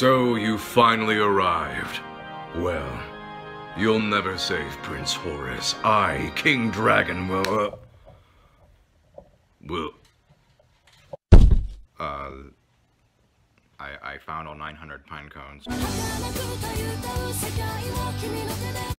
So you finally arrived. Well, you'll never save Prince Horus. I, King Dragon, will. Uh, will. Uh, I, I found all 900 pine cones.